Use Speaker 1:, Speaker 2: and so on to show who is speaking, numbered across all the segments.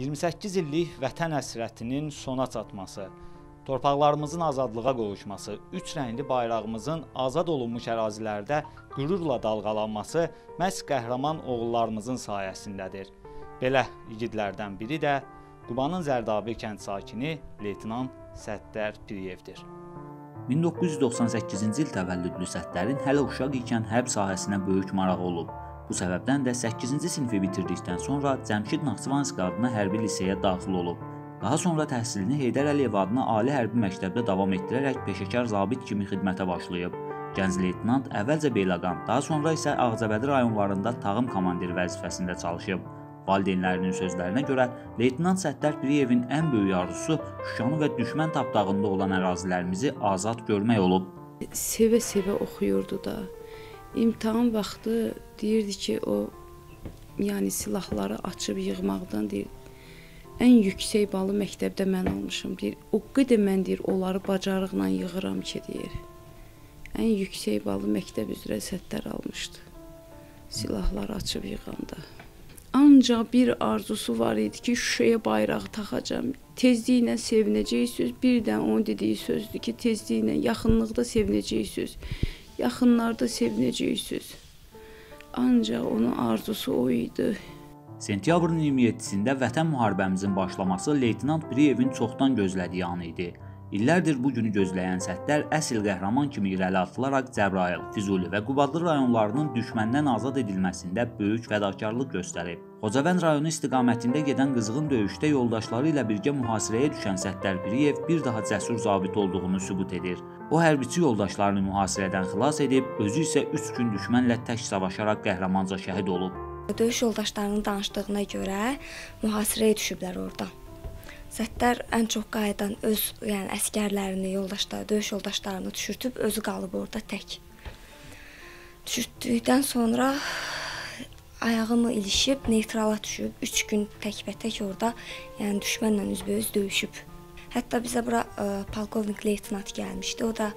Speaker 1: 28 illik vətən həsrətinin sona çatması, torpaqlarımızın azadlığa qovuşması, üç rəngli bayrağımızın azad olunmuş ərazilərdə qürurla dalğalanması məhz qəhrəman oğullarımızın sayəsindədir. Belə igidlərdən biri də Qubanın Zərdabi kənd sakini leytenant Səttər Piriyevdir.
Speaker 2: 1998-ci il təvəllüdlü Səttərin hələ uşaq ikən hərb sahəsinə böyük marağı olub. Bu səbəbdən də 8-ci sinfi bitirdikdən sonra Cəmşid Naxçıvanski adına hərbi liseyə daxil olub. Daha sonra təhsilini Heydər Əliyev adına Ali Hərbi Məktəbdə davam etdirərək peşəkar zabit kimi xidmətə başlayıb. Gənc leytenant əvvəlcə Beyləqan, daha sonra isə Ağcabədi rayonlarında tağım komandiri vəzifəsində çalışıb. Valideynlərinin sözlərinə görə leytenant Səttər Piriyevin ən böyük arzusu Şuşanı və düşmən tapdağında olan ərazilərimizi azad görmək olub.
Speaker 3: Sevə-sevə oxuyurdu da imtahan vaxtı deyirdi ki, o yəni silahları açıb yığmaqdan deyir. Ən yüksək balı məktəbdə mən almışam deyir. O qədər mən deyir onları bacarıqla yığıram ki, deyir. Ən yüksək balı məktəb üzrə sətlər almışdı. Silahları açıb yığanda. Ancaq bir arzusu var idi ki, Şuşaya bayraq taxacam. Tezliklə sevinəcəksiniz. Birdən onun dediyi sözdür ki, tezliklə yaxınlıqda sevinəcəksiniz yaxınlarda sevinəcəksiniz. Ancaq onun arzusu o idi.
Speaker 2: Sentyabrın 27-sində Vətən müharibəmizin başlaması leytenant Piriyevin çoxdan gözlədiyi an idi. İllərdir bu günü gözləyən Səttər əsl qəhrəman kimi irəli atılaraq Cəbrayıl, Füzuli və Qubadlı rayonlarının düşməndən azad edilməsində böyük fədakarlıq göstərib. Xocavənd rayonu istiqamətində gedən qızğın döyüşdə yoldaşları ilə birgə mühasirəyə düşən Səttər Piriyev bir daha cəsur zabit olduğunu sübut edir. O hərbiçi yoldaşlarını mühasirədən xilas edib, özü isə 3 gün düşmənlə tək savaşaraq qəhrəmanca şəhid olub.
Speaker 4: Döyüş yoldaşlarının danışdığına görə mühasirəyə düşüblər orada. Səttər ən çox qayıdan öz, yəni əskərlərini, yoldaşları, döyüş yoldaşlarını düşürtüb özü qalıb orada tək. Düşürtdükdən sonra ayağımı ilişib, neytrala düşüb, 3 gün təkbətək orada, yəni düşmənlə üzbəüz döyüşüb. Hətta bizə bura ə, e, polkovnik leytenant gəlmişdi. O da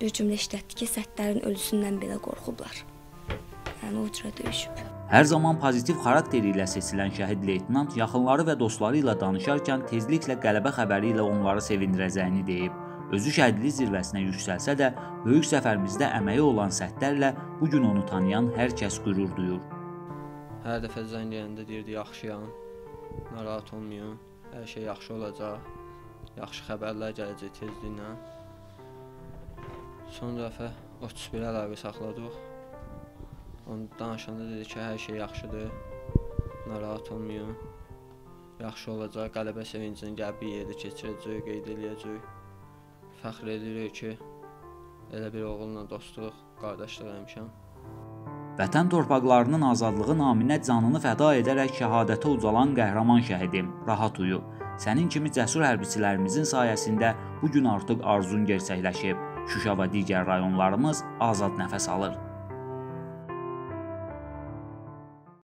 Speaker 4: bir cümlə işlətdi ki, Səttərin ölüsündən belə qorxublar. Yəni o cürə döyüşüb.
Speaker 2: Hər zaman pozitiv xarakteri ilə seçilən şəhid leytenant yaxınları və dostları ilə danışarkən tezliklə qələbə xəbəri ilə onları sevindirəcəyini deyib. Özü şəhidlik zirvəsinə yüksəlsə də, böyük səfərimizdə əməyi olan Səttərlə bu gün onu tanıyan hər kəs qürur duyur.
Speaker 5: Hər dəfə zəng edəndə deyirdi yaxşıyam. Narahat olmayın. Hər şey yaxşı olacaq. Yaxşı xəbərlər gələcək tezliklə. Son dəfə 31 əlaqə saxladıq. Onu danışanda dedi ki, hər şey yaxşıdır. Narahat olmayın. Yaxşı olacaq. Qələbə sevincini bir yerdə keçirəcək, qeyd eləyəcək. Fəxr edirik ki, elə bir oğulla dostluq, qardaşlıq eləmişəm.
Speaker 2: Vətən torpaqlarının azadlığı naminə canını fəda edərək şəhadətə ucalan qəhrəman şəhidim, rahat uyu. Sənin kimi cəsur hərbiçilərimizin sayəsində bu gün artıq arzun gerçəkləşib. Şuşa və digər rayonlarımız azad nəfəs alır.